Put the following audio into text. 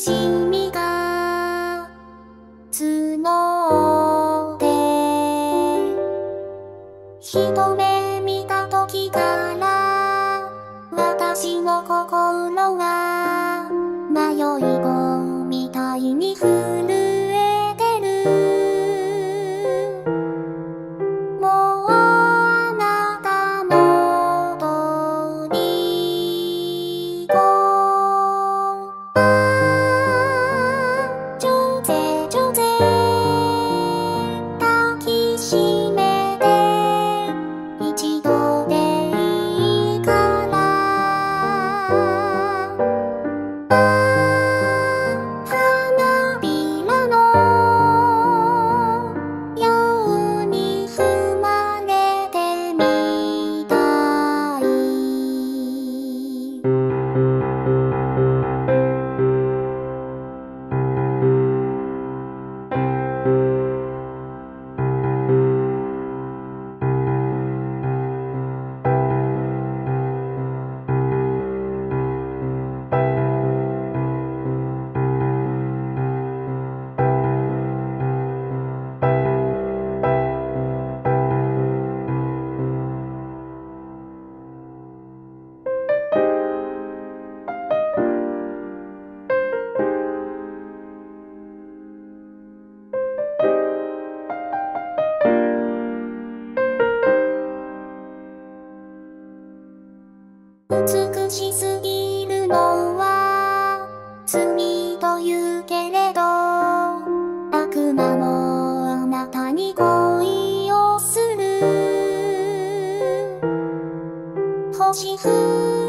しみが募って一目見た時から私の心はしすぎるのは罪と言うけれど悪魔もあなたに恋をする。星降